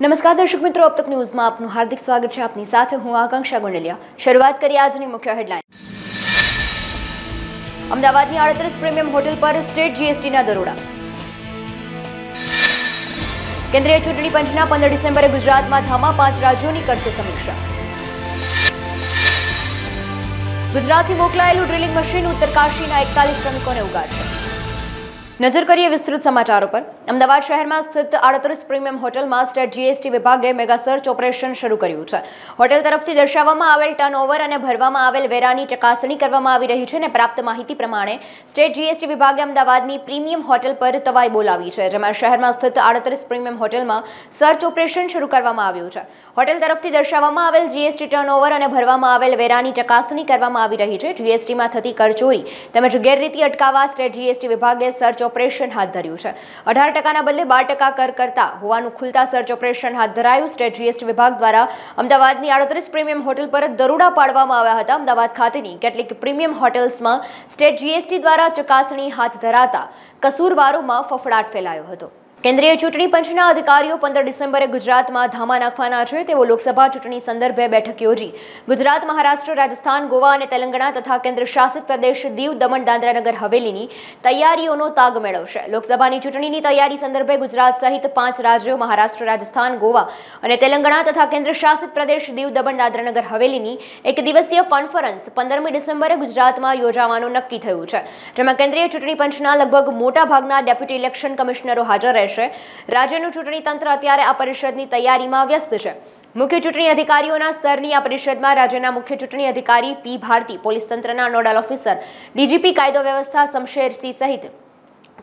નમસ્કાર દર્શક મિત્રો, અબ ન્યૂઝમાં આપનું હાર્દિક સ્વાગત છે. આપની સાથે હું આકાંક્ષા ગોંડલિયા. શરૂઆત કરીએ આજની મુખ્ય હેડલાઇન અમદાવાદની આડત્રીસ પ્રીમિયમ હોટેલ પર સ્ટેટ જીએસટીના દરોડા. કેન્દ્રીય ચૂંટણી પંચના પંદર ડિસેમ્બરે ગુજરાતમાં ધામા પાંચ રાજ્યોની કરશે સમીક્ષા. ગુજરાતથી મોકલાયેલું ડ્રિલિંગ મશીન ઉત્તરકાશીના એકતાલીસ શ્રમિકોને ઉગાડશે. નજર કરીએ વિસ્તૃત સમાચારો પર. અમદાવાદ શહેરમાં સ્થિત આડત્રીસ પ્રીમિયમ હોટલમાં સ્ટેટ જીએસટી વિભાગે મેગા સર્ચ ઓપરેશન શરૂ કર્યું છે. હોટેલ તરફથી દર્શાવવામાં આવેલ ટર્નઓવર અને ભરવામાં આવેલ વેરાની ચકાસણી કરવામાં આવી રહી છે અને પ્રાપ્ત માહિતી પ્રમાણે સ્ટેટ જીએસટી વિભાગે અમદાવાદની પ્રીમિયમ હોટેલ પર તવાઈ બોલાવી છે, જેમાં શહેરમાં સ્થિત આડત્રીસ પ્રીમિયમ હોટેલમાં સર્ચ ઓપરેશન શરૂ કરવામાં આવ્યું છે. હોટેલ તરફથી દર્શાવવામાં આવેલ જીએસટી ટર્નઓવર અને ભરવામાં આવેલ વેરાની ચકાસણી કરવામાં આવી રહી છે. જીએસટીમાં થતી કરચોરી તેમજ ગેરરીતિ અટકાવવા સ્ટેટ જીએસટી વિભાગે સર્ચ ઓપરેશન હાથ ધર્યું છે. અઢાર ટકાના બદલે બાર ટકા કર કરતા હોવાનું ખુલતા સર્ચ ઓપરેશન હાથ ધરાયું. સ્ટેટ જીએસટી વિભાગ દ્વારા અમદાવાદની આડત્રીસ પ્રીમિયમ હોટેલ પર દરોડા પાડવામાં આવ્યા હતા. અમદાવાદ ખાતેની કેટલીક પ્રીમિયમ હોટેલ્સમાં સ્ટેટ જીએસટી દ્વારા ચકાસણી હાથ ધરાતા કસૂરવારોમાં ફફડાટ ફેલાયો હતો. કેન્દ્રીય ચૂંટણી પંચના અધિકારીઓ પંદર ડિસેમ્બરે ગુજરાતમાં ધામા નાખવાના છે. તેઓ લોકસભા ચૂંટણી સંદર્ભે બેઠક યોજી. ગુજરાત, મહારાષ્ટ્ર, રાજસ્થાન, ગોવા અને તેલંગાણા તથા કેન્દ્ર શાસિત પ્રદેશ દીવ, દમણ, દાદરાનગર, હવેલીની તૈયારીઓનો તાગ મેળવશે. લોકસભાની ચૂંટણીની તૈયારી સંદર્ભે ગુજરાત સહિત પાંચ રાજ્યો મહારાષ્ટ્ર, રાજસ્થાન, ગોવા અને તેલંગાણા તથા કેન્દ્ર શાસિત પ્રદેશ દીવ, દમણ, દાદરાનગર, હવેલીની એક દિવસીય કોન્ફરન્સ પંદરમી ડિસેમ્બરે ગુજરાતમાં યોજાવાનું નક્કી થયું છે. જેમાં કેન્દ્રીય ચૂંટણી પંચના લગભગ મોટા ભાગના ડેપ્યુટી ઇલેક્શન કમિશનરો હાજર રહેશે. રહેશે. રાજ્યનું ચૂંટણી તંત્ર અત્યારે આ પરિષદની તૈયારીમાં વ્યસ્ત છે. મુખ્ય ચૂંટણી અધિકારીઓના સ્તરની આ પરિષદમાં રાજ્યના મુખ્ય ચૂંટણી અધિકારી પી ભારતી, પોલીસ તંત્રના નોડલ ઓફિસર, ડીજીપી કાયદો વ્યવસ્થા શમશેરસિંહ સહિત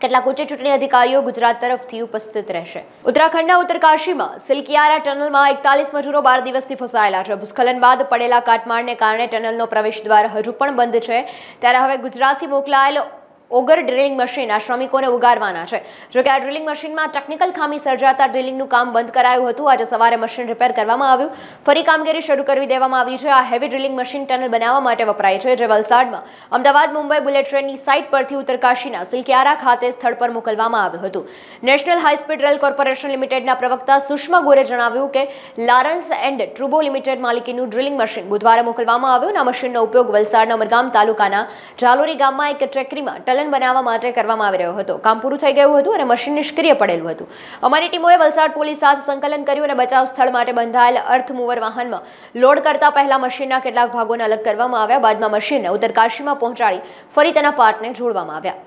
કેટલાક ઉચ્ચ ચૂંટણી અધિકારીઓ ગુજરાત તરફથી ઉપસ્થિત રહેશે. ઉત્તરાખંડના ઉત્તરકાશીમાં સિલકિયારા ટનલમાં એકતાલીસ મજૂરો બાર દિવસથી ફસાયેલા છે. ભૂસ્ખલન બાદ પડેલા કાટમાળને કારણે ટનલનો પ્રવેશ દ્વાર હજુ પણ બંધ છે. ત્યારે હવે ગુજરાતથી મોકલાયેલો ઓગર ડ્રિલિંગ મશીન આ શ્રમિકોને ઉગારવાના છે. જોકે આ ડ્રિલિંગ મશીનમાં ટેકનિકલ ખામી સર્જાતા ડ્રિલિંગનું કામ બંધ કરાયું હતું. આજે સવારે મશીન રિપેર કરવામાં આવ્યું. ફરી કામગીરી શરૂ કરી દેવામાં આવી છે. આ હેવી ડ્રિલિંગ મશીન ટનલ બનાવવા માટે વપરાય છે, જે વલસાડમાં અમદાવાદ, મુંબઈ બુલેટ ટ્રેનની સાઇટ પરથી ઉત્તરકાશીના સિલક્યારા ખાતે સ્થળ પર મોકલવામાં આવ્યું હતું. નેશનલ હાઈસ્પીડ રેલ કોર્પોરેશન લિમિટેડના પ્રવક્તા સુષ્મા ગોરે જણાવ્યું કે લારન્સ એન્ડ ટ્રુબો લિમિટેડ માલિકીનું ડ્રિલિંગ મશીન બુધવારે મોકલવામાં આવ્યું. આ મશીનનો ઉપયોગ વલસાડના ઉમરગામ તાલુકાના ઝાલોરી ગામમાં એક ટ્રેકરીમાં ટલન બનાવવા માટે કરવામાં આવી રહ્યો હતો. કામ પૂરું થઈ ગયું હતું અને મશીન નિષ્ક્રિય પડેલું હતું. અમારી ટીમોએ વલસાડ પોલીસ સાથે સંકલન કર્યું અને બચાવ સ્થળ માટે બંધાયેલ અર્થ મૂવર વાહનમાં લોડ કરતા પહેલા મશીનના કેટલાક ભાગોને અલગ કરવામાં આવ્યા. બાદમાં મશીનને ઉત્તરકાશીમાં પહોંચાડી ફરી તેના પાર્ટને જોડવામાં આવ્યા.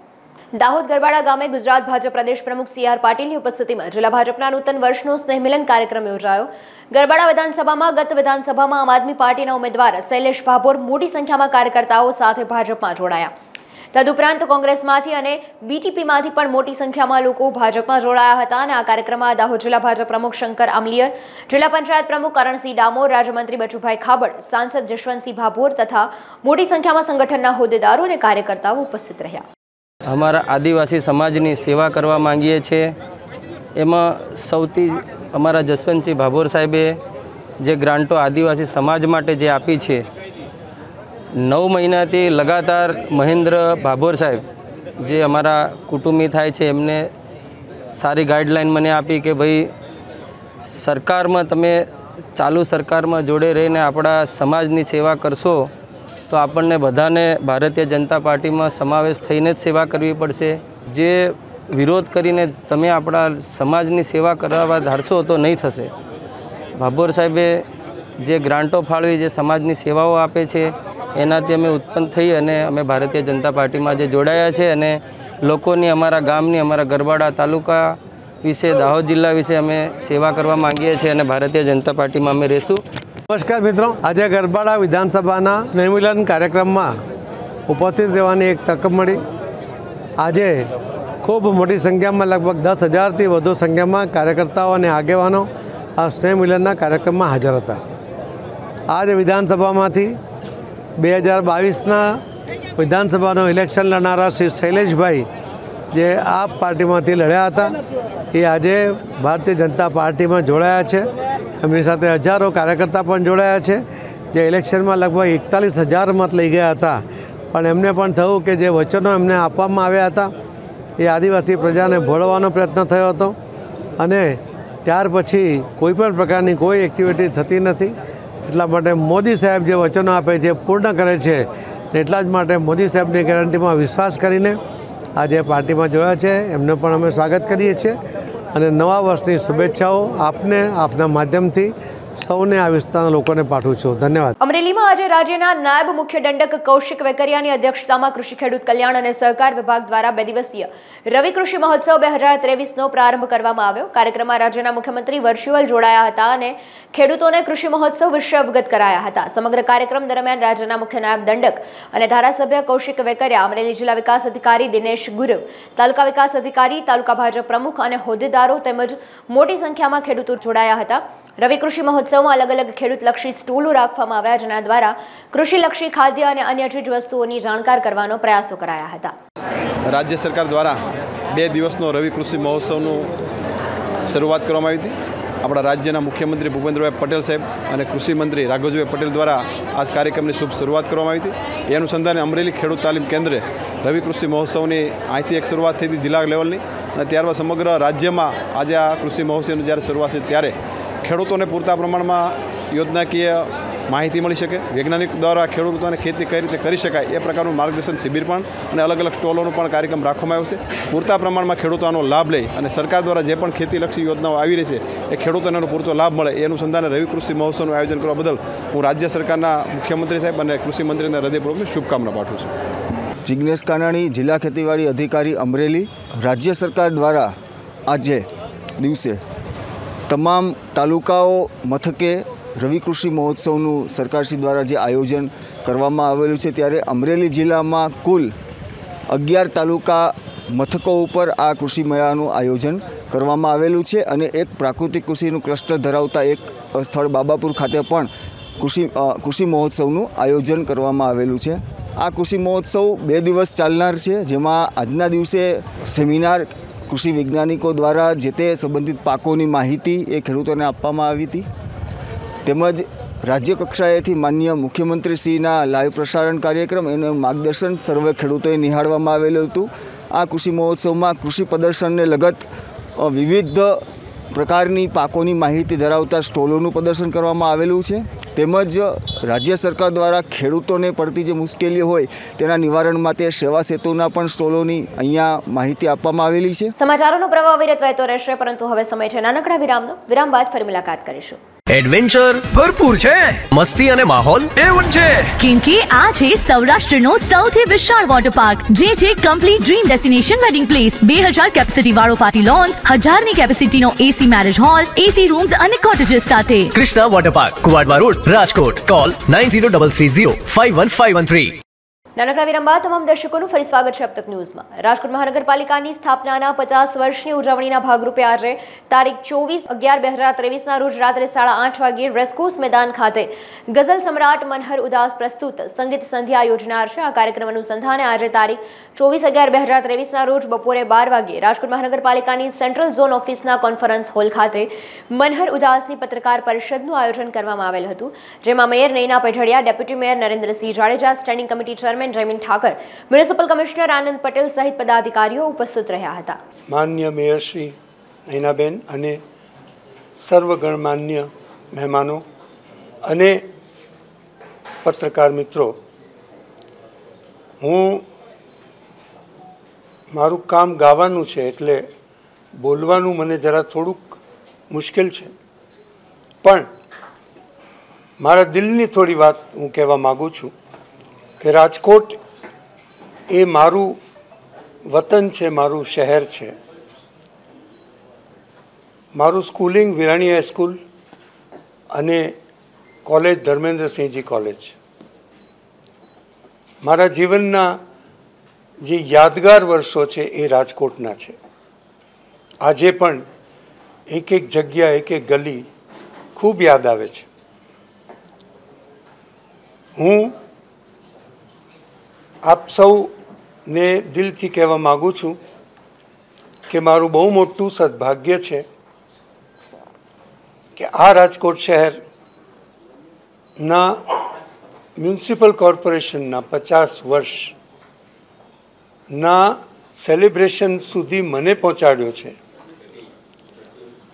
દાહોદ ગરબાડા ગામે ગુજરાત ભાજપ પ્રદેશ પ્રમુખ સી આર પાટીલની ઉપસ્થિતિમાં જિલ્લા ભાજપના નૂતન વર્ષનો સ્નેહમિલન કાર્યક્રમ યોજાયો. ગરબાડા વિધાનસભામાં, ગત વિધાનસભામાં આમ આદમી પાર્ટીના ઉમેદવાર શૈલેષ ભાભોર મોટી સંખ્યામાં કાર્યકર્તાઓ સાથે ભાજપમાં જોડાયા. તદુપરાંત કોંગ્રેસમાંથી અને બીટીપીમાંથી પણ મોટી સંખ્યામાં લોકો ભાજપમાં જોડાયા હતા અને આ કાર્યક્રમમાં દાહોદ જિલ્લા ભાજપ પ્રમુખ શંકર આમલિયર, જિલ્લા પંચાયત પ્રમુખ કરણસિંહ ડામોર, રાજ્યમંત્રી બચુભાઈ ખાબડ, સાંસદ જશવંતસિંહ ભાભોર તથા મોટી સંખ્યામાં સંગઠનના હોદ્દેદારો અને કાર્યકર્તાઓ ઉપસ્થિત રહ્યા. અમારા આદિવાસી સમાજની સેવા કરવા માંગીએ છીએ. એમાં સૌથી અમારા જસવંતસિંહ ભાભોર સાહેબે જે ગ્રાન્ટો આદિવાસી સમાજ માટે જે આપી છે નવ મહિનાથી લગાતાર મહેન્દ્ર ભાભોર સાહેબ જે અમારા કુટુંબી થાય છે, એમને સારી ગાઈડલાઈન મને આપી કે ભાઈ, સરકારમાં તમે ચાલુ સરકારમાં જોડે રહીને આપણા સમાજની સેવા કરશો, તો આપણને બધાને ભારતીય જનતા પાર્ટીમાં સમાવેશ થઈને જ સેવા કરવી પડશે. જે વિરોધ કરીને તમે આપણા સમાજની સેવા કરવા ધારશો તો નહીં થશે. ભાભોર સાહેબે જે ગ્રાન્ટો ફાળવી, જે સમાજની સેવાઓ આપે છે એનાથી અમે ઉત્પન્ન થઈ અને અમે ભારતીય જનતા પાર્ટીમાં જે જોડાયા છે અને લોકોની અમારા ગામની, અમારા ગરબાડા તાલુકા વિશે, દાહોદ જિલ્લા વિશે અમે સેવા કરવા માંગીએ છીએ અને ભારતીય જનતા પાર્ટીમાં અમે રહીશું. નમસ્કાર મિત્રો. આજે ગરબાડા વિધાનસભાના સ્નેહમિલન કાર્યક્રમમાં ઉપસ્થિત રહેવાની એક તક મળી. આજે ખૂબ મોટી સંખ્યામાં, લગભગ દસ હજારથી વધુ સંખ્યામાં કાર્યકર્તાઓ અને આગેવાનો આ સ્નેહમિલનના કાર્યક્રમમાં હાજર હતા. આજે વિધાનસભામાંથી બે હજાર બાવીસના વિધાનસભાનું ઇલેક્શન લડનારા શ્રી શૈલેષભાઈ જે આપ પાર્ટીમાંથી લડ્યા હતા, એ આજે ભારતીય જનતા પાર્ટીમાં જોડાયા છે. એમની સાથે હજારો કાર્યકર્તા પણ જોડાયા છે, જે ઇલેક્શનમાં લગભગ એકતાલીસ હજાર મત લઈ ગયા હતા. પણ એમને પણ થયું કે જે વચનો એમને આપવામાં આવ્યા હતા, એ આદિવાસી પ્રજાને ભોળવાનો પ્રયત્ન થયો હતો. અને ત્યાર પછી કોઈ પણ પ્રકારની કોઈ એક્ટિવિટી થતી નથી. એટલા માટે મોદી સાહેબ જે વચનો આપે છે, પૂર્ણ કરે છે એટલા જ માટે મોદી સાહેબની ગેરંટીમાં વિશ્વાસ કરીને આજે પાર્ટીમાં જોડાયા છે. એમને પણ અમે સ્વાગત કરીએ છીએ. અને નવા વર્ષની શુભેચ્છાઓ આપને આપના માધ્યમથી. સૌને આ વિસ્તારના લોકોને પાઠવું છું. ધન્યવાદ. અમરેલીમાં આજે રાજ્યના નાયબ મુખ્ય દંડક કૌશિક વેકરિયાની અધ્યક્ષતામાં કૃષિ ખેડૂત કલ્યાણ અને સહકાર વિભાગ દ્વારા બે દિવસીય રવિ કૃષિ મહોત્સવ બે હજાર ત્રેવીસનો પ્રારંભ કરવામાં આવ્યો. કાર્યક્રમમાં રાજ્યના મુખ્યમંત્રી વર્ચ્યુઅલ જોડાયા હતા અને ખેડૂતોને કૃષિ મહોત્સવ વિશે અવગત કરાયા હતા. સમગ્ર કાર્યક્રમ દરમિયાન રાજ્યના મુખ્ય નાયબ દંડક અને ધારાસભ્ય કૌશિક વેકરિયા, અમરેલી જિલ્લા વિકાસ અધિકારી દિનેશ ગુરવ, તાલુકા વિકાસ અધિકારી, તાલુકા ભાજપ પ્રમુખ અને હોદ્દેદારો તેમજ મોટી સંખ્યામાં ખેડૂતો જોડાયા હતા. રવિ કૃષિ મહોત્સવમાં અલગ અલગ ખેડૂતલક્ષી સ્ટોલો રાખવામાં આવ્યા, જેના દ્વારા કૃષિલક્ષી ખાદ્ય અને અન્ય ચીજ વસ્તુઓની જાણકાર કરવાનો પ્રયાસો કરાયા હતા. રાજ્ય સરકાર દ્વારા બે દિવસનો રવિ કૃષિ મહોત્સવનું શરૂઆત કરવામાં આવી હતી. આપણા રાજ્યના મુખ્યમંત્રી ભૂપેન્દ્રભાઈ પટેલ સાહેબ અને કૃષિ મંત્રી રાઘવજીભાઈ પટેલ દ્વારા આજ કાર્યક્રમની શુભ શરૂઆત કરવામાં આવી હતી. એ અનુસંધાને અમરેલી ખેડૂત તાલીમ કેન્દ્રે રવિ કૃષિ મહોત્સવની અહીંથી એક શરૂઆત થઈ હતી જિલ્લા લેવલની. અને ત્યારબાદ સમગ્ર રાજ્યમાં આજે આ કૃષિ મહોત્સવની જ્યારે શરૂઆત થઈ ત્યારે ખેડૂતોને પૂરતા પ્રમાણમાં યોજનાકીય માહિતી મળી શકે. વૈજ્ઞાનિક દ્વારા ખેડૂતોને ખેતી કઈ રીતે કરી શકાય એ પ્રકારનું માર્ગદર્શન શિબિર પણ અને અલગ અલગ સ્ટોલોનો પણ કાર્યક્રમ રાખવામાં આવ્યો છે. પૂરતા પ્રમાણમાં ખેડૂતો આનો લાભ લે અને સરકાર દ્વારા જે પણ ખેતીલક્ષી યોજનાઓ આવી રહી છે, એ ખેડૂતોને પૂરતો લાભ મળે એ અનુસંધાને રવિ કૃષિ મહોત્સવનું આયોજન કરવા બદલ હું રાજ્ય સરકારના મુખ્યમંત્રી સાહેબ અને કૃષિ મંત્રીને હૃદયપૂર્વકની શુભકામના પાઠવું છું. જિજ્ઞેશ કાનાણી, જિલ્લા ખેતીવાડી અધિકારી અમરેલી. રાજ્ય સરકાર દ્વારા આજે દિવસે તમામ તાલુકાઓ મથકે રવિ કૃષિ મહોત્સવનું સરકારશ્રી દ્વારા જે આયોજન કરવામાં આવેલું છે, ત્યારે અમરેલી જિલ્લામાં કુલ અગિયાર તાલુકા મથકો ઉપર આ કૃષિ મેળાનું આયોજન કરવામાં આવેલું છે અને એક પ્રાકૃતિક કૃષિનું ક્લસ્ટર ધરાવતા એક સ્થળ બાબાપુર ખાતે પણ કૃષિ કૃષિ મહોત્સવનું આયોજન કરવામાં આવેલું છે. આ કૃષિ મહોત્સવ બે દિવસ ચાલનાર છે, જેમાં આજના દિવસે સેમિનાર કૃષિ વૈજ્ઞાનિકો દ્વારા જે તે સંબંધિત પાકોની માહિતી એ ખેડૂતોને આપવામાં આવી હતી. તેમજ રાજ્ય કક્ષાએથી માન્ય મુખ્યમંત્રીશ્રીના લાઈવ પ્રસારણ કાર્યક્રમ એનું માર્ગદર્શન સર્વે ખેડૂતોએ નિહાળવામાં આવેલું હતું. આ કૃષિ મહોત્સવમાં કૃષિ પ્રદર્શનને લગત વિવિધ પ્રકારની પાકોની માહિતી ધરાવતા સ્ટોલોનું પ્રદર્શન કરવામાં આવેલું છે. તેમજ રાજ્ય સરકાર દ્વારા ખેડૂતોને પડતી જે મુશ્કેલીઓ હોય તેના નિવારણ માટે સેવા સેતુના પણ સ્ટોલોની અહીંયા માહિતી આપવામાં આવેલી છે. સમાચારોનો પ્રવાહ વિરત વહેતો રહેશે, પરંતુ હવે સમય છે નાનકડા વિરામનો. વિરામ બાદ ફરી મુલાકાત કરીશું. એડવેન્ચર ભરપૂર છે. મસ્તી અને માહોલ? એવન છે. કેમ કે આ છે સૌરાષ્ટ્રનો સૌથી વિશાળ વોટર પાર્ક જે છે complete dream destination wedding place બે હજાર કેપેસિટી વાળો પાર્ટી લોન હજારની કેપેસિટીનો AC marriage hall AC rooms અને કોટેજીસ સાથે. Krishna water park Kuvadva road Rajkot call nine zero double three zero five one five one three નાનકડા વિરામ બાદ તમામ દર્શકોનું ફરી સ્વાગત છે અબતક ન્યૂઝમાં. રાજકોટ મહાનગરપાલિકાની સ્થાપનાના પચાસ વર્ષની ઉજવણીના ભાગરૂપે આજે તારીખ ચોવીસ અગિયાર બે હજાર ત્રેવીસના રોજ રાત્રે સાડા આઠ વાગ્યે રેસકોર્સ મેદાન ખાતે ગઝલ સમ્રાટ મનહર ઉદાસ પ્રસ્તુત સંગીત સંધ્યા યોજનાર છે. આ કાર્યક્રમ અનુસંધાને આજે તારીખ ચોવીસ અગિયાર બે હજાર ત્રેવીસના રોજ બપોરે બાર વાગ્યે રાજકોટ મહાનગરપાલિકાની સેન્ટ્રલ ઝોન ઓફિસના કોન્ફરન્સ હોલ ખાતે મનહર ઉદાસની પત્રકાર પરિષદનું આયોજન કરવામાં આવેલ હતું. જેમાં mayor Naina Padhadiya, deputy mayor Narendrasinh Jadeja, standing committee chairman Jaymin Thakar, municipal commissioner Anand Patel સહિત પદાધિકારીઓ ઉપસ્થિત રહ્યા હતા. માન્ય મેયરશ્રી નૈનાબેન અને સર્વ ગણમાન્ય મહેમાનો અને પત્રકાર મિત્રો, હું મારું કામ ગાવાનું છે એટલે બોલવાનું મને જરા થોડુંક મુશ્કેલ છે. પણ મારા દિલની થોડી વાત હું કહેવા માગું છું. કે રાજકોટ એ મારું વતન છે, મારું શહેર છે. મારું સ્કૂલિંગ વિરાણી હાઈસ્કૂલ અને કોલેજ ધર્મેન્દ્રસિંહજી કોલેજ. મારા જીવનના જે યાદગાર વર્ષો છે એ રાજકોટના છે. આજે પણ એક એક જગ્યા, એક એક ગલી ખૂબ યાદ આવે છે. હું આપ સૌને દિલથી કહેવા માગું છું કે મારું બહુ મોટું સદભાગ્ય છે કે આ રાજકોટ શહેરના મ્યુનિસિપલ કોર્પોરેશનના પચાસ વર્ષના સેલિબ્રેશન સુધી મને પહોંચાડ્યો છે.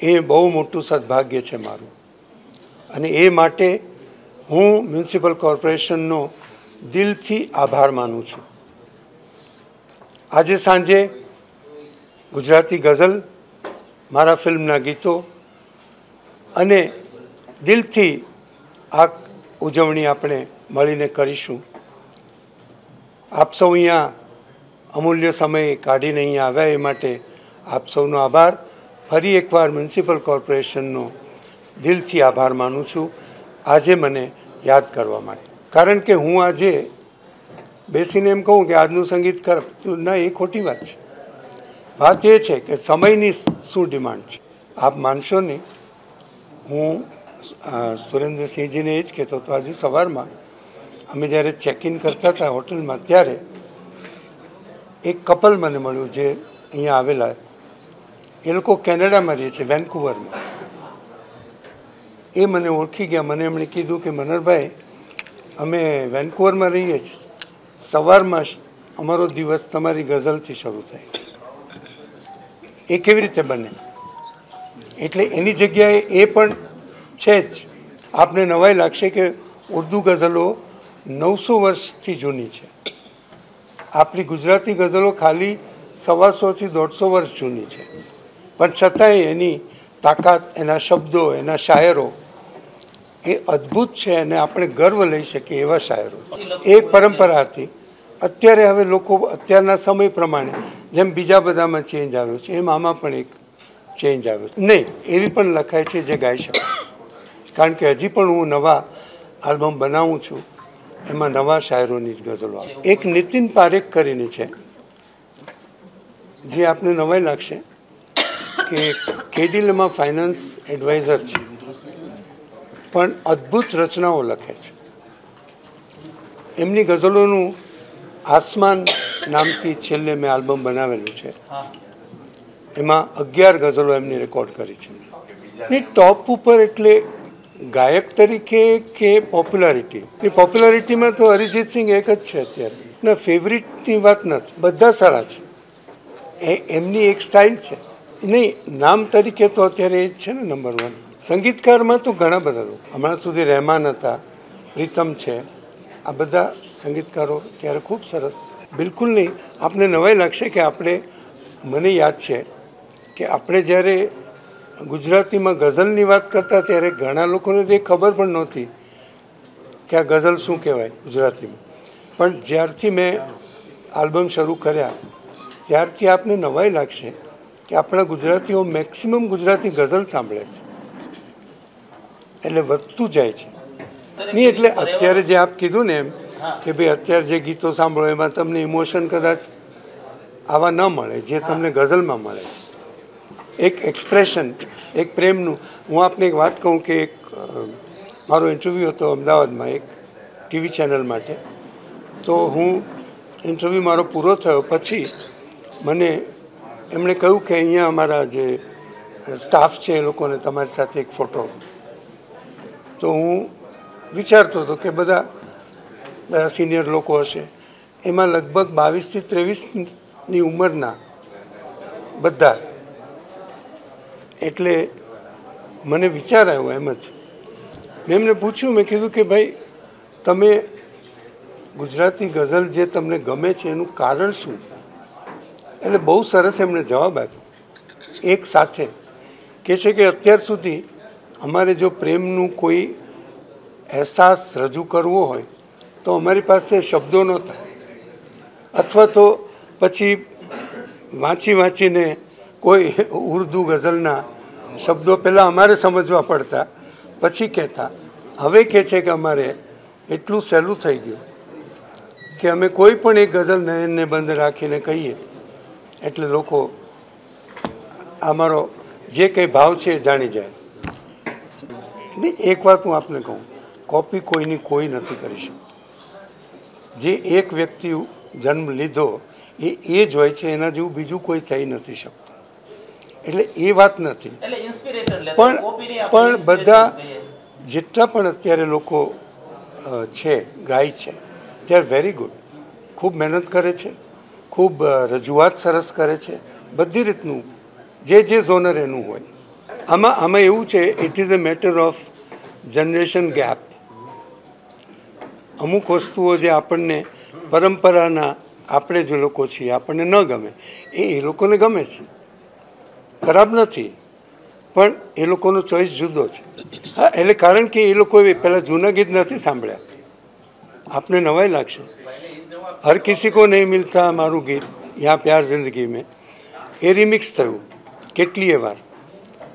એ બહુ મોટું સદભાગ્ય છે મારું. અને એ માટે હું મ્યુનિસિપલ કોર્પોરેશનનો દિલથી આભાર માનું છું. આજે સાંજે ગુજરાતી ગઝલ, મારા ફિલ્મના ગીતો અને દિલથી આ ઉજવણી આપણે મળીને કરીશું. આપ સૌ અહીંયા અમૂલ્ય સમય કાઢીને અહીંયા આવ્યા એ માટે આપ સૌનો આભાર. ફરી એકવાર મ્યુનિસિપલ કોર્પોરેશનનો દિલથી આભાર માનું છું. આજે મને યાદ કરવા માટે. કારણ કે હું આજે બેસીને એમ કહું કે આજનું સંગીત કર. ના, એ ખોટી વાત છે. વાત એ છે કે સમયની શું ડિમાન્ડ છે? આપ માનશો નહીં? હું સુરેન્દ્રસિંહજીને એ જ કહેતો હતો, આજે સવારમાં અમે જ્યારે ચેક ઇન કરતા હતા હોટલમાં, ત્યારે એક કપલ મને મળ્યું જે અહીંયા આવેલા એ લોકો કેનેડામાં રહે છે, વેન્કુવરમાં. એ મને ઓળખી ગયા, મને એમણે કીધું કે મનરભાઈ અમે વેન્કુવરમાં રહીએ છીએ. સવારમાં અમારો દિવસ તમારી ગઝલથી શરૂ થાય એ કેવી રીતે બને? એટલે એની જગ્યાએ એ પણ છે જ. આપને નવાઈ લાગશે કે ઉર્દુ ગઝલો નવસો વર્ષથી જૂની છે. આપણી ગુજરાતી ગઝલો ખાલી સવાસોથી દોઢસો વર્ષ જૂની છે. પણ છતાંય એની તાકાત, એના શબ્દો, એના શાયરો એ અદ્ભુત છે અને આપણે ગર્વ લઈ શકીએ એવા શાયરો. એ પરંપરા હતી. અત્યારે હવે લોકો અત્યારના સમય પ્રમાણે જેમ બીજા બધામાં ચેન્જ આવ્યો છે, એમ આમાં પણ એક ચેન્જ આવ્યો છે. નહીં, એવી પણ લખાય છે જે ગાઈ શકે કારણ કે હજી પણ હું નવા આલ્બમ બનાવું છું, એમાં નવા શાયરોની જ ગઝલો આવે. એક નીતિન પારેખ કરીને છે, જે આપને નવાઈ લાગશે, કે કેડીલમાં ફાઇનાન્સ એડવાઇઝર છે. પણ અદ્ભુત રચનાઓ લખે છે. એમની ગઝલોનું આસમાન નામથી છેલ્લે મેં આલ્બમ બનાવેલું છે. એમાં અગિયાર ગઝલો એમની રેકોર્ડ કરી છે. ને ટોપ ઉપર એટલે ગાયક તરીકે કે પોપ્યુલારિટી? એ પોપ્યુલારિટીમાં તો અરિજીત સિંહ એક જ છે અત્યારે. ના ફેવરિટની વાત નથી. બધા સારા છે. એ એમની એક સ્ટાઇલ છે. નહીં, નામ તરીકે તો અત્યારે એ જ છે ને નંબર વન સંગીતકારમાં તો ઘણા બધા હમણાં સુધી રહેમાન હતા, પ્રીતમ છે. આ બધા સંગીતકારો ત્યારે ખૂબ સરસ. બિલકુલ નહીં. આપને નવાઈ લાગશે કે આપણે, મને યાદ છે કે આપણે જ્યારે ગુજરાતીમાં ગઝલની વાત કરતા ત્યારે ઘણા લોકોને તો ખબર પણ નહોતી કે આ ગઝલ શું કહેવાય ગુજરાતીમાં. પણ જ્યારથી મેં આલ્બમ શરૂ કર્યા, ત્યારથી આપને નવાઈ લાગશે કે આપણા ગુજરાતીઓ મેક્સિમમ ગુજરાતી ગઝલ સાંભળે છે. એટલે વધતું જાય છે. નહીં, એટલે અત્યારે જે આપ કીધું ને એમ કે ભાઈ અત્યારે જે ગીતો સાંભળો, એમાં તમને ઇમોશન કદાચ આવા ન મળે, જે તમને ગઝલમાં મળે છે. એક એક્સપ્રેશન એક પ્રેમનું. હું આપને એક વાત કહું કે એક મારો ઇન્ટરવ્યૂ હતો અમદાવાદમાં એક ટીવી ચેનલ માટે. તો હું ઇન્ટરવ્યૂ મારો પૂરો થયો પછી મને એમણે કહ્યું કે અહીંયા અમારા જે સ્ટાફ છે એ લોકોને તમારી સાથે એક ફોટો તો હું વિચારતો હતો કે બધા બધા સિનિયર લોકો હશે. એમાં લગભગ બાવીસથી ત્રેવીસની ઉંમરના બધા. એટલે મને વિચાર આવ્યો એમ જ. મેં એમને પૂછ્યું, મેં કીધું કે ભાઈ, તમે ગુજરાતી ગઝલ જે તમને ગમે છે એનું કારણ શું? એટલે બહુ સરસ એમણે જવાબ આપ્યો. એક સાથે. કે છે કે અત્યાર સુધી અમારે જો પ્રેમનું કોઈ અહેસાસ રજૂ કરવો હોય, તો અમારી પાસે શબ્દો નહોતા અથવા તો પછી વાંચી વાંચીને કોઈ ઉર્દુ ગઝલના શબ્દો પહેલાં અમારે સમજવા પડતા, પછી કહેતા. હવે કહે છે કે અમારે એટલું સહેલું થઈ ગયું કે અમે કોઈ પણ એક ગઝલ નયનને બંધ રાખીને કહીએ, એટલે લોકો અમારો જે કંઈ ભાવ છે એ જાણી જાય. ને એક વાત હું આપને કહું કોપી કોઈની કોઈ નથી કરી શકતું. જે એક વ્યક્તિ જન્મ લીધો એ એ જ હોય છે એના જેવું બીજું કોઈ થઈ નથી શકતું. એટલે એ વાત નથી. પણ પણ બધા જેટલા પણ અત્યારે લોકો છે ગાય છે દે આર વેરી ગુડ ખૂબ મહેનત કરે છે ખૂબ રજૂઆત સરસ કરે છે. બધી રીતનું જે જે ઝોનર એનું હોય. આમાં આમાં એવું છે it is a matter of generation gap અમુક વસ્તુઓ જે આપણને પરંપરાના આપણે જે લોકો છીએ, આપણને ન ગમે. એ એ લોકોને ગમે છે. ખરાબ નથી. પણ એ લોકોનો ચોઈસ જુદો છે. હા, એટલે કારણ કે એ લોકો પહેલાં જૂના ગીત નથી સાંભળ્યા. આપને નવાઈ લાગશે. હર કિસી કો નહીં મિલતા મારું ગીત, યા પ્યાર જિંદગી મેં. એ રિમિક્સ થયું, કેટલીય વાર.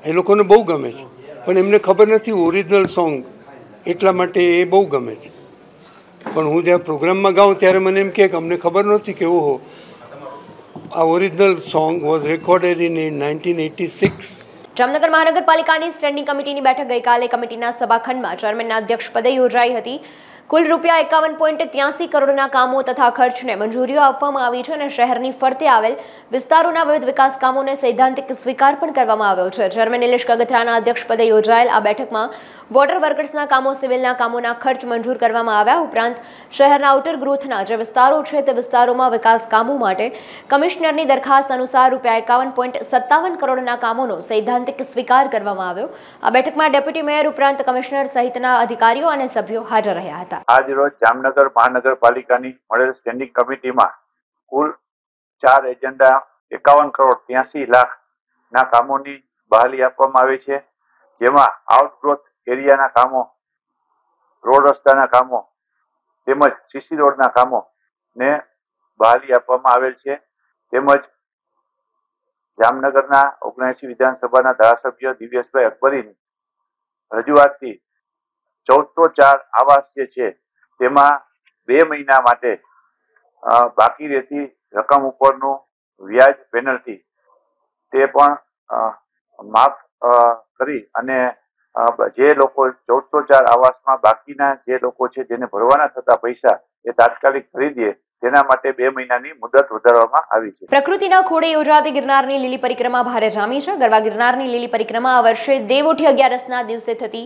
એ લોકોને બહુ ગમે છે. પણ એમને ખબર નથી ઓરિજિનલ સોંગ એટલા માટે એ બહુ ગમે છે. પણ હું જ્યાં પ્રોગ્રામમાં ગાઉં ત્યારે મને એમ કહે કે અમને ખબર નહોતી કે ઓહો, આ original song was recorded in nineteen eighty six Jamnagar મહાનગરપાલિકાની સ્ટેન્ડિંગ કમિટીની બેઠક ગઈકાલે કમિટીના સભાખંડમાં ચેરમેનના અધ્યક્ષપદે યોજાઈ હતી. કુલ રૂપિયા એકાવન પોઈન્ટ ત્યાસી કરોડના કામો તથા ખર્ચને મંજૂરીઓ આપવામાં આવી છે અને શહેરની ફરતે આવેલ વિસ્તારોના વિવિધ વિકાસ કામોને સૈદ્ધાંતિક સ્વીકાર પણ કરવામાં આવ્યો છે. ચેરમેન નિલેશ કગથરાના અધ્યક્ષપદે યોજાયેલ આ બેઠકમાં વોટર વર્કર્સના કામો, સિવિલના કામોના ખર્ચ મંજૂર કરવામાં આવ્યા. ઉપરાંત શહેરના આઉટર ગ્રોથના જે વિસ્તારો છે તે વિસ્તારોમાં વિકાસ કામો માટે કમિશનરની દરખાસ્ત અનુસાર રૂપિયા એકાવન પોઈન્ટ સત્તાવન કરોડના કામોનો સૈદ્ધાંતિક સ્વીકાર કરવામાં આવ્યો. આ બેઠકમાં ડેપ્યુટી મેયર ઉપરાંત કમિશનર સહિતના અધિકારીઓ અને સભ્યો હાજર રહ્યા હતા. આજ રોજ જામનગર મહાનગરપાલિકાની મળેલ સ્ટેન્ડિંગ કમિટીમાં કુલ ચાર એજન્ડા એકાવન કરોડ ત્યાસી લાખના કામોની બહાલી આપવામાં આવી છે, જેમાં આઉટગ્રોથ એરિયાના કામો, રોડ રસ્તાના કામો તેમજ સીસી રોડના કામો ને બહાલી આપવામાં આવેલ છે. તેમજ જામનગરના ઓગણસી વિધાનસભાના ધારાસભ્ય દિવ્યેશભાઈ અકબરીની રજૂઆતથી ચૌદસો ચાર આવાસ જે છે. તેમાં બે મહિના માટે બાકી રહેતી રકમ ઉપરનું વ્યાજ પેનલ્ટી તે પણ માફ કરી અને જે લોકો ચૌદસો ચાર આવાસમાં બાકીના જે લોકો છે, જેને ભરવાના થતા પૈસા એ તાત્કાલિક ભરી તેના માટે બે મહિનાની મુદત વધારવામાં આવી છે. પ્રકૃતિના ખોડે યોજાતી ગિરનારની લીલી પરિક્રમા ભારે જામી છે. ગરવા ગિરનારની લીલી પરિક્રમા આ વર્ષે દેવોઠી અગિયારસના દિવસે થતી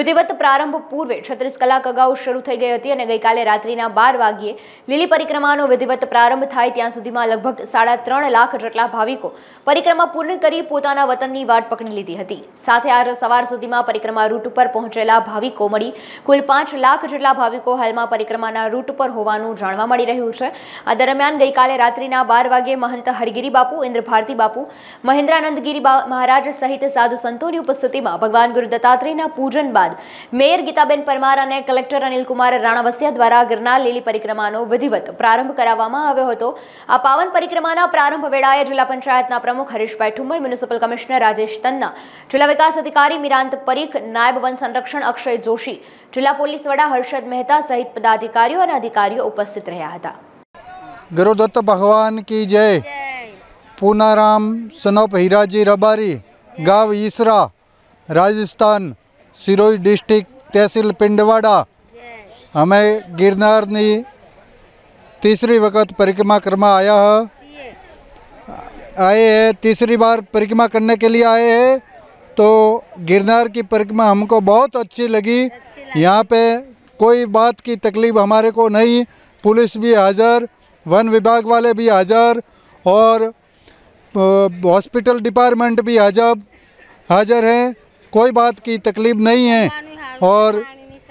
વિધિવત પ્રારંભ પૂર્વે છત્રીસ કલાક અગાઉ શરૂ થઈ ગઈ હતી અને ગઈકાલે રાત્રિના બાર વાગ્યે લીલી પરિક્રમાનો વિધિવત પ્રારંભ થાય ત્યાં સુધીમાં લગભગ સાડા ત્રણ લાખ જેટલા ભાવિકો પરિક્રમા પૂર્ણ કરી પોતાના વતનની વાટ પકડી લીધી હતી. સાથે આજ સવાર સુધીમાં પરિક્રમા રૂટ ઉપર પહોંચેલા ભાવિકો મળી કુલ પાંચ લાખ જેટલા ભાવિકો હાલમાં પરિક્રમાના રૂટ પર હોવાનું જાણવા મળી રહ્યું છે. આ દરમિયાન ગઈકાલે રાત્રિના બાર વાગે મહંત હરગીરી બાપુ, ઇન્દ્ર ભારતી બાપુ, મહેન્દ્રાનંદગીરી મહારાજ સહિત સાધુ સંતોની ઉપસ્થિતિમાં ભગવાન ગુરુ દત્તાત્રેયના પૂજન બાદ મેયર ગીતાબેન પરમાર અને કલેક્ટર અનિલકુમાર રાણાવસિયા દ્વારા ગિરનાર લીલી પરિક્રમાનો વિધિવત પ્રારંભ કરાવવામાં આવ્યો હતો. આ પાવન પરિક્રમાના પ્રારંભ વેળાએ જિલ્લા પંચાયતના પ્રમુખ હરીશભાઈ ઠુમ્મર મ્યુનિસિપલ કમિશનર રાજેશ તન્ના, જિલ્લા વિકાસ અધિકારી મિરાંત પરીખ, નાયબ વન સંરક્ષણ અક્ષય જોશી, જિલ્લા પોલીસ વડા હર્ષદ મહેતા સહિત પદાધિકારીઓ અને અધિકારીઓ ઉપસ્થિત રહ્યા હતા. गुरुदत्त भगवान की जय। पूनाराम सनप हीराजी रबारी गाँव ईसरा राजस्थान सिरोही डिस्ट्रिक्ट तहसील पिंडवाड़ा। हमें गिरनारनी तीसरी वक्त परिक्रमा करमा आया है। आए हैं तीसरी बार परिक्रमा करने के लिए आए हैं। तो गिरनार की परिक्रमा हमको बहुत अच्छी लगी। यहाँ पे कोई बात की तकलीफ़ हमारे को नहीं। पुलिस भी हाज़र। वन विभाग वाले भी हाज़र और अ, हॉस्पिटल डिपार्टमेंट भी हाजर हाज़र हैं कोई बात की तकलीफ नहीं है और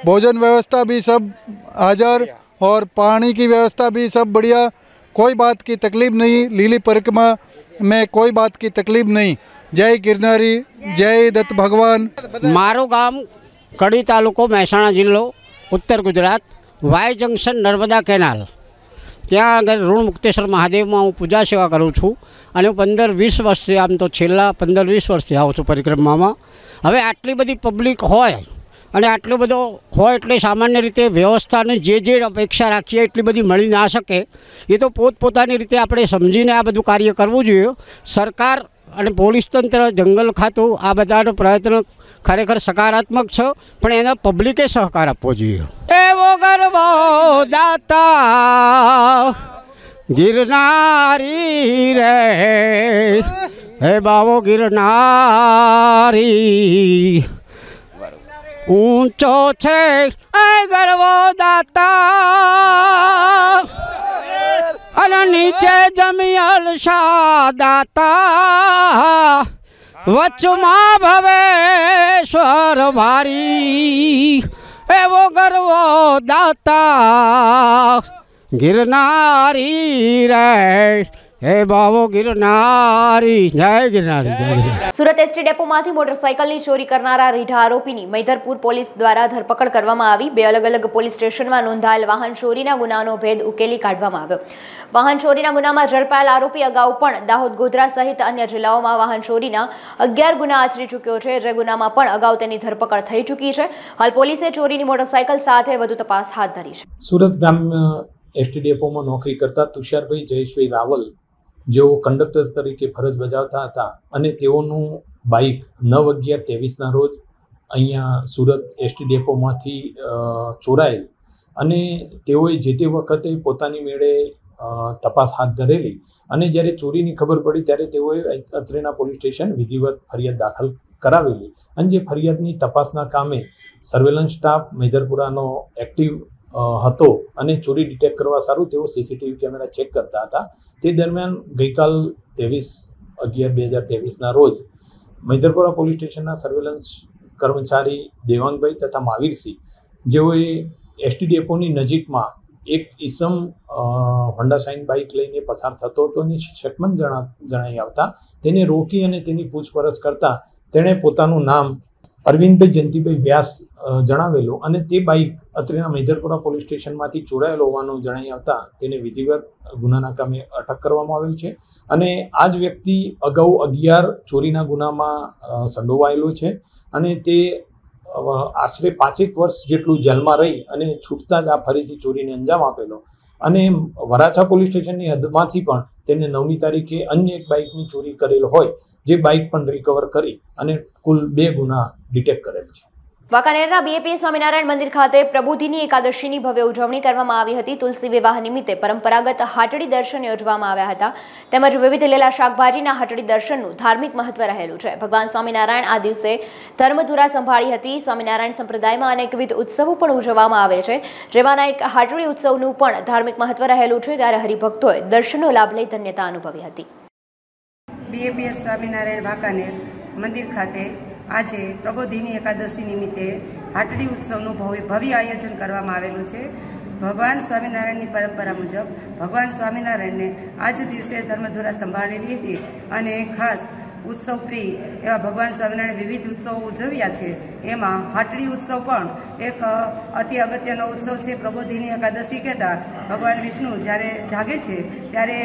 भोजन व्यवस्था भी सब हाज़र और पानी की व्यवस्था भी सब बढ़िया कोई बात की तकलीफ नहीं लीली परिक्रमा में कोई बात की तकलीफ नहीं जय गिरनारी जय दत्त भगवान મારું ગામ કડી તાલુકો મહેસાણા જિલ્લો Uttar Gujarat Y junction Narmada canal ત્યાં આગળ ઋણ મુક્તેશ્વર મહાદેવમાં હું પૂજા સેવા કરું છું અને હું પંદર વીસ વર્ષથી આમ તો છેલ્લા પંદર વીસ વર્ષથી આવું છું પરિક્રમામાં. હવે આટલી બધી પબ્લિક હોય અને આટલો બધો હોય એટલે સામાન્ય રીતે વ્યવસ્થાને જે જે અપેક્ષા રાખીએ એટલી બધી મળી ના શકે. એ તો પોતપોતાની રીતે આપણે સમજીને આ બધું કાર્ય કરવું જોઈએ. સરકાર અને પોલીસ તંત્ર, જંગલ ખાતું આ બધાનો પ્રયત્ન ખરેખર સકારાત્મક છે, પણ એના પબ્લિકે સહકાર આપવો જોઈએ. એવો ગરબો દાતા ગિરનારી રે। હે બાવો ગિરનારી। ઊંચો છે એ ગરવો દાતા અને નીચે જમિયલ શાહ દાતા વચમાં ભવેશ્વર ભારી એવો ગરવો દાતા ગિરનારી રે. હે બાવો ગિરનારી જય ગિરનારી જય સુરત એસટી ડેપોમાંથી મોટરસાયકલની ચોરી કરનારા રીઢા આરોપીની મૈધરપુર પોલીસ દ્વારા ધરપકડ કરવામાં આવી. બે અલગ અલગ પોલીસ સ્ટેશનમાં નોંધાયેલ વાહન ચોરીના ગુનાનો ભેદ ઉકેલી કાઢવામાં આવ્યો. વાહન ચોરીના ગુનામાં ઝડપાયેલ આરોપી અગાઉ પણ દાહોદ ગોધરા સહિત અન્ય જિલ્લાઓમાં વાહન ચોરીના અગિયાર ગુના આચરી ચૂક્યો છે. જે ગુનામાં પણ અગાઉ તેની ધરપકડ થઈ ચૂકી છે. હાલ પોલીસે ચોરીની મોટરસાયકલ સાથે વધુ તપાસ હાથ ધરી છે. સુરત ગ્રામ્ય એસટી ડેપોમાં નોકરી કરતા તુષારભાઈ જયેશભાઈ રાવલ જેઓ કંડક્ટર તરીકે ફરજ બજાવતા હતા અને તેઓનું બાઇક નવ અગિયાર ત્રેવીસના રોજ અહીંયા સુરત એસટી ડેપોમાંથી ચોરાયેલ. અને તેઓએ જે તે વખતે પોતાની મેળે તપાસ હાથ ધરેલી. અને જ્યારે ચોરીની ખબર પડી ત્યારે તેઓએ અત્રેના પોલીસ સ્ટેશન વિધિવત ફરિયાદ દાખલ કરાવેલી. અને જે ફરિયાદની તપાસના કામે સર્વેલન્સ સ્ટાફ મૈદરપુરાનો એક્ટિવ હતો અને ચોરી ડિટેક્ટ કરવા સારું તેઓ સીસીટીવી કેમેરા ચેક કરતા હતા. તે દરમિયાન ગઈકાલ ત્રેવીસ અગિયાર બે હજાર ત્રેવીસના રોજ મૈદરપુરા પોલીસ સ્ટેશનના સર્વેલન્સ કર્મચારી દેવાંગભાઈ તથા મહાવીરસિંહ જેઓએ એસટી ડેપોની નજીકમાં એક ઈસમ હોન્ડા સાઇન બાઇક લઈને પસાર થતો હતો અને શકમન જણા, જણાઈ આવતા. તેને રોકી અને તેની પૂછપરછ કરતા તેણે પોતાનું નામ અરવિંદભાઈ જયંતિભાઈ વ્યાસ જણાવેલું અને તે બાઇક અત્રેના મૈદરપુરા પોલીસ સ્ટેશનમાંથી ચોરાયેલો હોવાનું જણાઈ આવતા તેને વિધિવત ગુનાના કામે અટક કરવામાં આવેલ છે અને આ જ વ્યક્તિ અગાઉ અગિયાર ચોરીના ગુનામાં સંડોવાયેલો છે અને તે આશરે પાંચેક વર્ષ જેટલું જેલમાં રહી અને છૂટતા જ આ ફરીથી ચોરીને અંજામ આપેલો અને વરાછા પોલીસ સ્ટેશનની હદમાંથી પણ તેને નવમી તારીખે અન્ય એક બાઇકની ચોરી કરેલ હોય જે બાઇક પણ રિકવર કરી અને કુલ બે ગુના ડિટેક્ટ કરેલ છે. વાંકાનેરના બીએપી સ્વામિનારાયણ મંદિર ખાતે પ્રબુદ્ધિની એકાદશીની ભવ્ય ઉજવણી કરવામાં આવી હતી. તુલસી વિવાહ નિમિત્તે પરંપરાગત હાટડી દર્શન યોજવામાં આવ્યા હતા. તેમજ વિવિધ લીલા શાકભાજીના હાટડી દર્શનનું ધાર્મિક મહત્વ રહેલું છે. ભગવાન સ્વામિનારાયણ આ દિવસે ધર્મધુરા સંભાળી હતી. સ્વામિનારાયણ સંપ્રદાયમાં અનેકવિધ ઉત્સવો પણ ઉજવવામાં આવે છે. જેમાંના એક હાટડી ઉત્સવનું પણ ધાર્મિક મહત્વ રહેલું છે. ત્યારે હરિભક્તોએ દર્શનનો લાભ લઈ ધન્યતા અનુભવી હતી. બીએપીએસ સ્વામિનારાયણ વાંકાનેર મંદિર ખાતે આજે પ્રબોધિની એકાદશી નિમિત્તે હાટડી ઉત્સવનું ભવ્ય આયોજન કરવામાં આવેલું છે. ભગવાન સ્વામિનારાયણની પરંપરા મુજબ ભગવાન સ્વામિનારાયણને આજ દિવસે ધર્મધુરા સંભાળેલી હતી અને ખાસ ઉત્સવ પ્રિય એવા ભગવાન સ્વામિનારાયણ વિવિધ ઉત્સવો ઉજવ્યા છે. એમાં હાટડી ઉત્સવ પણ એક અતિ અગત્યનો ઉત્સવ છે પ્રબોધિની એકાદશી કહેતા ભગવાન વિષ્ણુ જ્યારે જાગે છે ત્યારે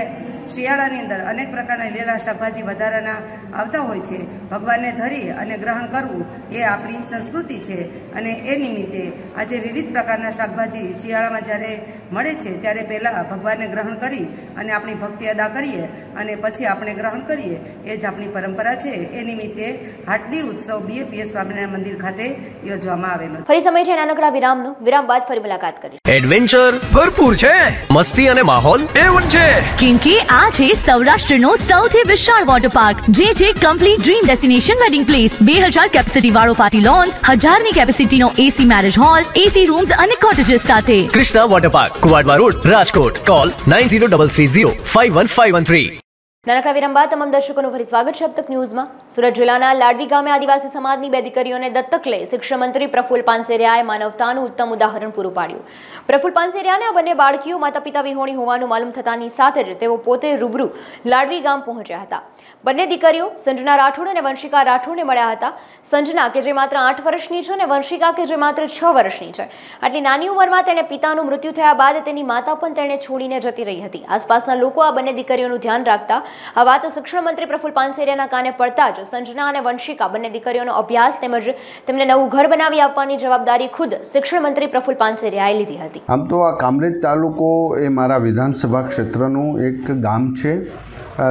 શિયાળાની અંદર અનેક પ્રકારના લીલા શાકભાજી વધારાના આવતા હોય છે. ભગવાનને ધરી અને ગ્રહણ કરવું એ આપણી સંસ્કૃતિ છે અને એ નિમિત્તે આજે વિવિધ પ્રકારના શાકભાજી શિયાળામાં જ્યારે મળે છે ત્યારે પહેલાં ભગવાનને ગ્રહણ કરી અને આપણી ભક્તિ અદા કરીએ અને પછી આપણે ગ્રહણ કરીએ. એ જ આપણી પરંપરા છે. એ નિમિત્તે હાટડી ઉત્સવ બીએપીએસ સ્વામિનારાયણ મંદિર ખાતે યોજવામાં આવેલો ફરી સમય છે નાનકડા વિરામનો. વિરામ બાદ ફરી મુલાકાત કરી એડવેન્ચર ભરપૂર છે. મસ્તી અને માહોલ એવું છે. કિંકી આ છે સૌરાષ્ટ્રનો સૌથી વિશાળ વોટર પાર્ક જે છે complete dream destination wedding place બે હજાર કેપેસિટી વાળો પાર્ટી લોન્સ હજારની કેપેસિટીનો AC marriage hall AC rooms અને કોટેજીસ સાથે. Krishna water park Kuvadva road, Rajkot. Call nine zero double three zero five one five one three નાનકડા વિરામ બાદ તમામ દર્શકોનું ફરી સ્વાગત છે અબતક ન્યૂઝમાં. સુરત જિલ્લાના લાડવી ગામે આદિવાસી સમાજની બે દીકરીઓને દત્તક લઈ શિક્ષણ મંત્રી પ્રફુલ પાનસેરિયાએ માનવતાનું ઉત્તમ ઉદાહરણ પૂરું પાડ્યું. પ્રફુલ પાનસેરિયાને આ બંને બાળકીઓ માતા પિતા વિહોણી હોવાનું માલુમ થતાની સાથે જ તેઓ પોતે રૂબરૂ લાડવી ગામ પહોંચ્યા હતા. બંને દીકરીઓ, સંજના રાઠોડ અને વંશિકા રાઠોડને મળ્યા હતા. સંજના કે જે માત્ર આઠ વર્ષની છે અને વંશિકા કે જે માત્ર છ વર્ષની છે. આટલી નાની ઉંમરમાં તેણે પિતાનું મૃત્યુ થયા બાદ તેની માતા પણ તેણે છોડીને જતી રહી હતી. આસપાસના લોકો આ બંને દીકરીઓનું ધ્યાન રાખતા આ વાત શિક્ષણ મંત્રી પ્રફુલ પાનસેરિયાના કાને પડતા જ સંજના અને વંશિકા બંને દીકરીઓનો અભ્યાસ તેમજ તેમને નવું ઘર બનાવી આપવાની જવાબદારી ખુદ શિક્ષણ મંત્રી પ્રફુલ પાનસેરિયાએ લીધી હતી. આમ તો આ કામરેજ તાલુકો એ મારા વિધાનસભા ક્ષેત્રનું એક ગામ છે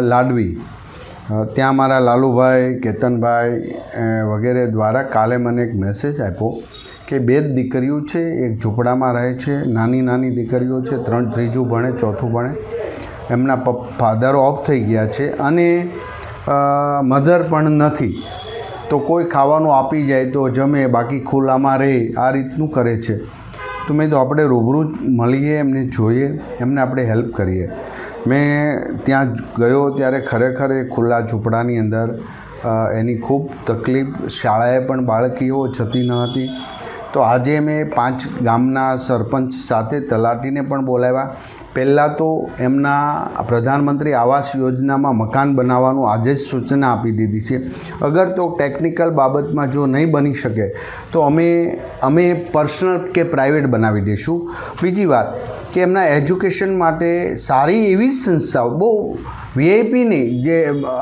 લાડવી. ત્યાં મારા લાલુભાઈ, કેતનભાઈ વગેરે દ્વારા કાલે મને એક મેસેજ આપ્યો કે બે જ દીકરીઓ છે, એક ઝૂંપડામાં રહે છે, નાની નાની દીકરીઓ છે, ત્રણ ત્રીજું ભણે, ચોથું ભણે. એમના પપ ફાધર ઓફ થઈ ગયા છે અને મધર પણ નથી. તો કોઈ ખાવાનું આપી જાય તો જમે, બાકી ખુલ્લામાં રહે, આ રીતનું કરે છે. તો મેં તો આપણે રૂબરૂ મળીએ, એમને જોઈએ, એમને આપણે હેલ્પ કરીએ. મેં ત્યાં ગયો ત્યારે ખરેખર એ ખુલ્લા ઝૂંપડાની અંદર એની ખૂબ તકલીફ. શાળાએ પણ બાળકીઓ જતી ન હતી. તો આજે મેં પાંચ ગામના સરપંચ સાથે તલાટીને પણ બોલાવ્યા. પહેલાં તો એમના પ્રધાનમંત્રી આવાસ યોજનામાં મકાન બનાવવાનું આજે જ સૂચના આપી દીધી છે. અગર તો ટેકનિકલ બાબતમાં જો નહીં બની શકે, તો અમે અમે પર્સનલ કે પ્રાઇવેટ બનાવી દઈશું બીજી વાત કે એમના એજ્યુકેશન માટે સારી એવી સંસ્થાઓ, બહુ વીઆઈપીની જે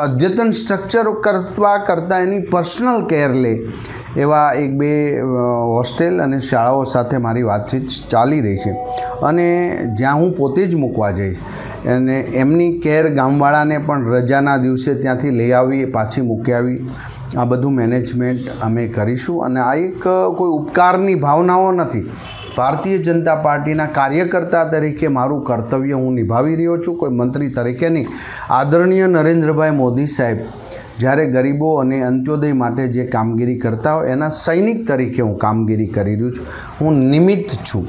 અદ્યતન સ્ટ્રક્ચર કરવા કરતાં એની પર્સનલ કેર લે. એવા એક બે હોસ્ટેલ અને શાળાઓ સાથે મારી વાતચીત ચાલી રહી છે. અને જ્યાં હું પોતે જ મૂકવા જઈશ, અને એમની કેર ગામવાળાને પણ રજાના દિવસે ત્યાંથી લઈ આવી, પાછી મૂકી આવી. આ બધું મેનેજમેન્ટ અમે કરીશું. અને આ એક કોઈ ઉપકારની ભાવનાઓ નથી. ભારતીય જનતા પાર્ટીના કાર્યકર્તા તરીકે મારું કર્તવ્ય હું નિભાવી રહ્યો છું. કોઈ મંત્રી તરીકે નહીં. આદરણીય નરેન્દ્રભાઈ મોદી સાહેબ જ્યારે ગરીબો અને અંત્યોદય માટે જે કામગીરી કરતા હોય, એના સૈનિક તરીકે હું કામગીરી કરી રહ્યો છું. હું નિમિત્ત છું.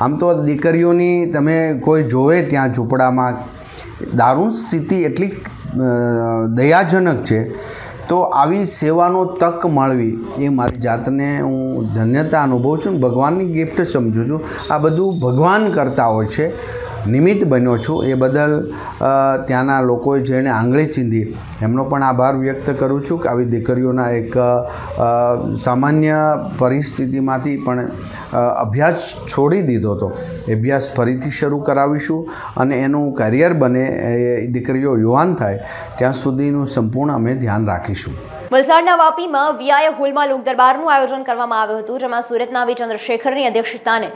આમ તો દીકરીઓની તમે કોઈ જોવે ત્યાં ઝૂંપડામાં, દારૂણ સ્થિતિ એટલી દયાજનક છે, તો આવી સેવાનો તક મળવી એ મારી જાતને હું ધન્યતા અનુભવું છું ભગવાનની ગિફ્ટ સમજું છું. આ બધું ભગવાન કરતા હોય છે. નિમિત્ત બન્યો છું. એ બદલ ત્યાંના લોકોએ જેણે આંગળી ચીંધી, એમનો પણ આભાર વ્યક્ત કરું છું કે આવી દીકરીઓના એક સામાન્ય પરિસ્થિતિમાંથી પણ અભ્યાસ છોડી દીધો હતો. અભ્યાસ ફરીથી શરૂ કરાવીશું અને એનું કરિયર બને, એ દીકરીઓ યુવાન થાય, ત્યાં સુધીનું સંપૂર્ણ અમે ધ્યાન રાખીશું. વલસાડના વાપીમાં વીઆઈ હોલમાં લોક દરબારનું આયોજન કરવામાં આવ્યું હતું, જેમાં સુરતના વી ચંદ્રશેખરની અધ્યક્ષતાને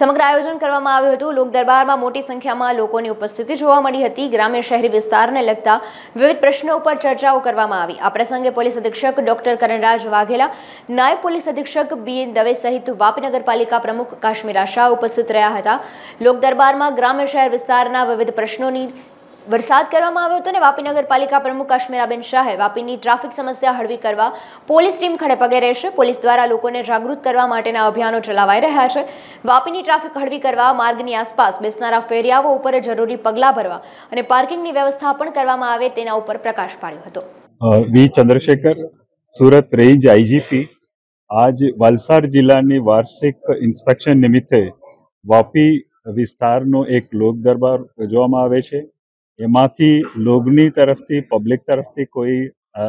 સમગ્ર આયોજન કરવામાં આવ્યું હતું. લોક દરબારમાં મોટી સંખ્યામાં લોકોની ઉપસ્થિતિ જોવા મળી હતી. ગ્રામ્ય શહેરી વિસ્તારને લગતા વિવિધ પ્રશ્નો ઉપર ચર્ચાઓ કરવામાં આવી. આ પ્રસંગે પોલીસ અધિક્ષક ડોક્ટર કરણરાજ વાઘેલા, નાયબ પોલીસ અધિક્ષક બી એન દવે સહિત વાપી નગરપાલિકા પ્રમુખ કાશ્મીરા શાહ ઉપસ્થિત રહ્યા હતા. લોક દરબારમાં ગ્રામ્ય શહેર વિસ્તારના વિવિધ પ્રશ્નોની વરસાદ કરવામાં આવ્યો હતો ને વાપી નગરપાલિકા પ્રમુખ કાશ્મીરાબેન શાહે વાપીની ટ્રાફિક સમસ્યા હળવી કરવા પોલીસ ટીમ ખડે પગે રહેશે. પોલીસ દ્વારા લોકોને જાગૃત કરવા માટેના અભિયાનો ચલાવાઈ રહ્યા છે. વાપીની ટ્રાફિક હળવી કરવા માર્ગની આસપાસ બેસનારા ફેરિયાઓ ઉપર જરૂરી પગલાં ભરવા અને પાર્કિંગની વ્યવસ્થા પણ કરવામાં આવે તેના ઉપર પ્રકાશ પાડ્યો હતો. V. Chandrashekhar, Surat range IGP આજ વલસાડ જિલ્લાની વાર્ષિક ઇન્સ્પેક્શન નિમિત્તે વાપી વિસ્તારનો એક લોક દરબાર યોજવામાં આવે છે. એમાંથી લોગની તરફથી, પબ્લિક તરફથી કોઈ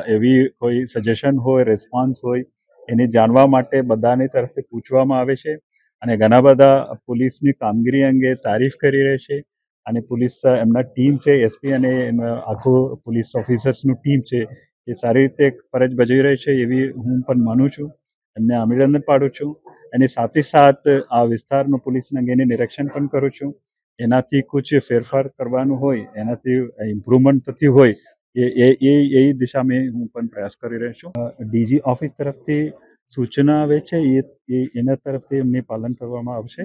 એવી કોઈ સજેશન હોય રિસ્પોન્સ હોય, એને જાણવા માટે બધાની તરફથી પૂછવામાં આવે છે. અને ઘણા બધા પોલીસની કામગીરી અંગે તારીફ કરી રહે છે. અને પોલીસ એમના ટીમ છે, એસપી અને આખું પોલીસ ઓફિસર્સનું ટીમ છે, એ સારી રીતે ફરજ ભજવી રહી છે એવી હું પણ માનું છું. એમને અભિનંદન પાડું છું. એની સાથે સાથ આ વિસ્તારનું પોલીસ અંગેની નિરીક્ષણ પણ કરું છું. એનાથી કુછ ફેરફાર કરવાનું હોય, એનાથી ઇમ્પ્રુવમેન્ટ થતી હોય, એ એ એ એ દિશામાં હું પણ પ્રયાસ કરી રહ્યો છું. ડીજી ઓફિસ તરફથી સૂચના આવે છે, એ એના તરફથી એમને પાલન કરવામાં આવશે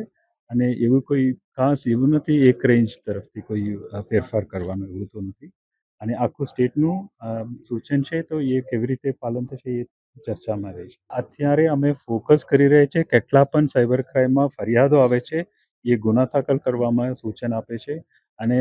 અને એવું કોઈ ખાસ એવું નથી, એક રેન્જ તરફથી કોઈ ફેરફાર કરવાનું એવું તો નથી. અને આખું સ્ટેટનું સૂચન છે તો એ કેવી રીતે પાલન થશે એ ચર્ચામાં રહે છે. અત્યારે અમે ફોકસ કરી રહ્યા છીએ, કેટલા પણ સાયબર ક્રાઇમમાં ફરિયાદો આવે છે એ ગુના દાખલ કરવામાં સૂચન આપે છે અને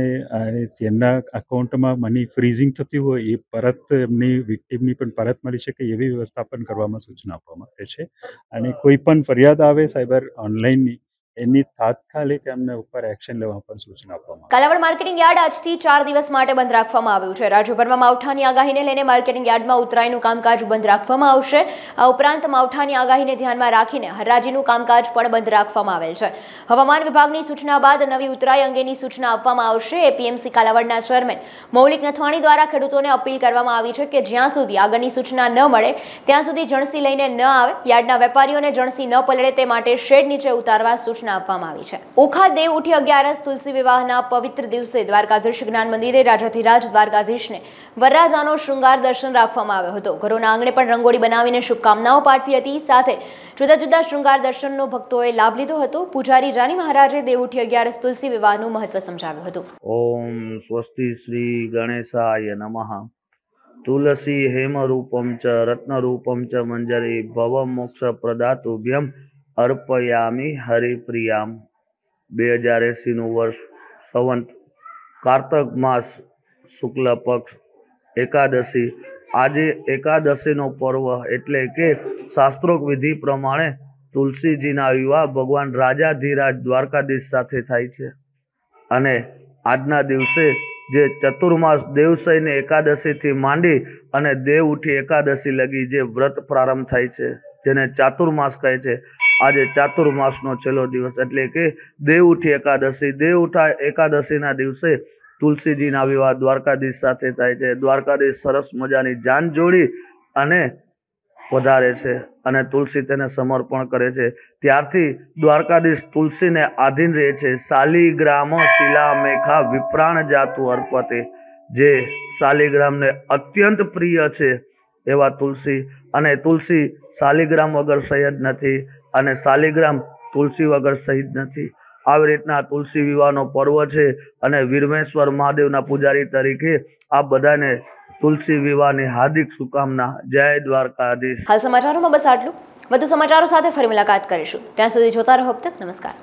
જેમના અકાઉન્ટમાં મની ફ્રીઝિંગ થતી હોય એ પરત એમની વિક્ટિમની પણ પરત મળી શકે એવી વ્યવસ્થા પણ કરવામાં સૂચના આપવામાં આવે છે. અને કોઈ પણ ફરિયાદ આવે સાયબર ઓનલાઈનની એની તાત્કાલિક એમને ઉપર એક્શન લેવા પણ સૂચના આપવામાં કાલાવડ માર્કેટિંગ યાર્ડ આજથી ચાર દિવસ માટે બંધ રાખવામાં આવ્યું છે. રાજ્યભરમાં માવઠાની આગાહીને લઈને માર્કેટિંગ યાર્ડમાં ઉતરાઈનું કામકાજ બંધ રાખવામાં આવશે. આ ઉપરાંત માવઠાની આગાહીને ધ્યાનમાં રાખીને હરાજીનું કામકાજ પણ બંધ રાખવામાં આવેલ છે. હવામાન વિભાગની સૂચના બાદ નવી ઉતરાઈ અંગેની સૂચના આપવામાં આવશે. એપીએમસી કાલાવડના ચેરમેન મૌલિક નથવાણી દ્વારા ખેડૂતોને અપીલ કરવામાં આવી છે કે જ્યાં સુધી આગળની સૂચના ન મળે, ત્યાં સુધી જણસી લઈને ન આવે, યાર્ડના વેપારીઓને જણસી ન પલળે તે માટે શેડ નીચે ઉતારવા સૂચના આપવામાં આવી છે. ઓખા દેવ ઉઠી અગિયારસ તુલસી વિવાહના પવિત્ર દિવસે દ્વારકાધીશ જ્ઞાન મંદિરે રાજાધિરાજ દ્વારકાધીશને વરરાજાનો શૃંગાર દર્શન રાખવામાં આવ્યો હતો. ઘરોના આંગણે પણ રંગોળી બનાવીને શુભકામનાઓ પાઠવી હતી. સાથે જુદા જુદા શૃંગાર દર્શનનો ભક્તોએ લાભ લીધો હતો. પૂજારી જાની મહારાજે દેવઉઠી અગિયારસ તુલસી વિવાહનું મહત્વ સમજાવ્યું હતું. ઓમ સ્વસ્તિ શ્રી ગણેશાય નમઃ. તુલસી હેમ રૂપમ ચ રત્ન રૂપમ ચ, મંજરી ભવ મોક્ષ પ્રદાતુભ્યમ અર્પયામિ હરિપ્રિયામ. બે હજાર એંસીનું વર્ષ સંવંત કારતક માસ શુક્લ પક્ષ એકાદશી. આજે એકાદશીનો પર્વ એટલે કે શાસ્ત્રોક વિધિ પ્રમાણે તુલસીજીના વિવાહ ભગવાન રાજાધીરાજ દ્વારકાધીશ સાથે થાય છે. અને આજના દિવસે જે ચતુર્માસ દેવશયની એકાદશીથી માંડી અને દેવ ઉઠી એકાદશી લગી જે વ્રત પ્રારંભ થાય છે. જેને ચાતુર્માસ કહે છે. આજે ચાતુર્માસનો છેલ્લો દિવસ એટલે કે દેવ ઉઠી એકાદશી. દેવ ઉઠા એકાદશીના દિવસે તુલસીજીના વિવાહ દ્વારકાધીશ સાથે થાય છે. દ્વારકાધીશ સરસ મજાની જાન જોડી અને વધારે છે અને તુલસી તેને સમર્પણ કરે છે. ત્યારથી દ્વારકાધીશ તુલસીને આધીન રહે છે. શાલિગ્રામ શિલા મેખા વિપ્રાણ જાતુ અર્પતે. જે શાલિગ્રામને અત્યંત પ્રિય છે. એવા તુલસી અને તુલસી શાલિગ્રામ વગર સહી નથી અને શાલિગ્રામ તુલસી વગર સહી નથી. આવી રીતના તુલસી વિવાહનો પર્વ છે અને વીરમેશ્વર મહાદેવના પૂજારી તરીકે આ બધાને તુલસી વિવાહની હાર્દિક શુભકામના. જય દ્વારકાધીશ. હાલ સમાચારોમાં બસ આટલું. વધુ સમાચારો સાથે ફરી મુલાકાત કરીશું. ત્યાં સુધી જોતા રહો નમસ્કાર.